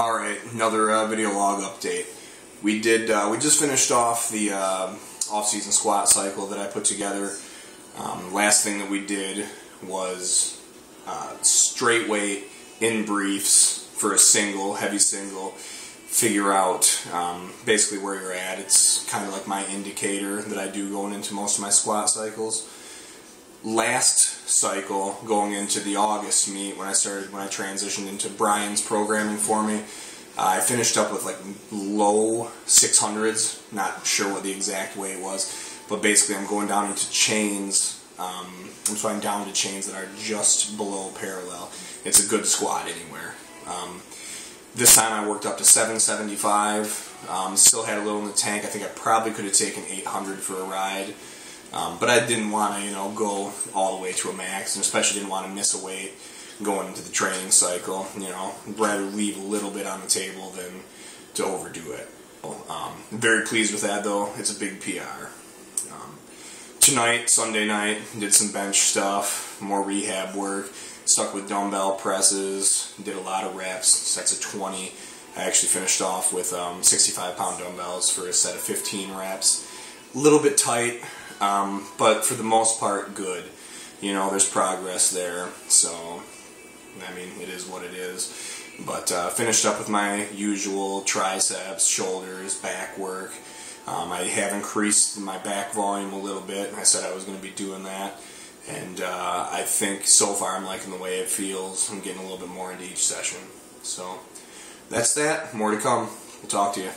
All right, another uh, video log update. We did. Uh, we just finished off the uh, off-season squat cycle that I put together. Um, last thing that we did was uh, straight weight in briefs for a single, heavy single. Figure out um, basically where you're at. It's kind of like my indicator that I do going into most of my squat cycles. Last cycle, going into the August meet, when I started, when I transitioned into Brian's programming for me, uh, I finished up with like low 600s. Not sure what the exact weight was, but basically I'm going down into chains. Um, I'm so I'm down to chains that are just below parallel. It's a good squat anywhere. Um, this time I worked up to 775. Um, still had a little in the tank. I think I probably could have taken 800 for a ride. Um, but I didn't want to, you know, go all the way to a max, and especially didn't want to miss a weight going into the training cycle. You know, rather leave a little bit on the table than to overdo it. Um, very pleased with that, though. It's a big PR. Um, tonight, Sunday night, did some bench stuff, more rehab work. Stuck with dumbbell presses, did a lot of reps, sets of 20. I actually finished off with um, 65 pound dumbbells for a set of 15 reps. A little bit tight, um, but for the most part, good. You know, there's progress there, so I mean, it is what it is. But uh, finished up with my usual triceps, shoulders, back work. Um, I have increased my back volume a little bit. I said I was going to be doing that. And uh, I think so far I'm liking the way it feels. I'm getting a little bit more into each session. So that's that. More to come. We'll talk to you.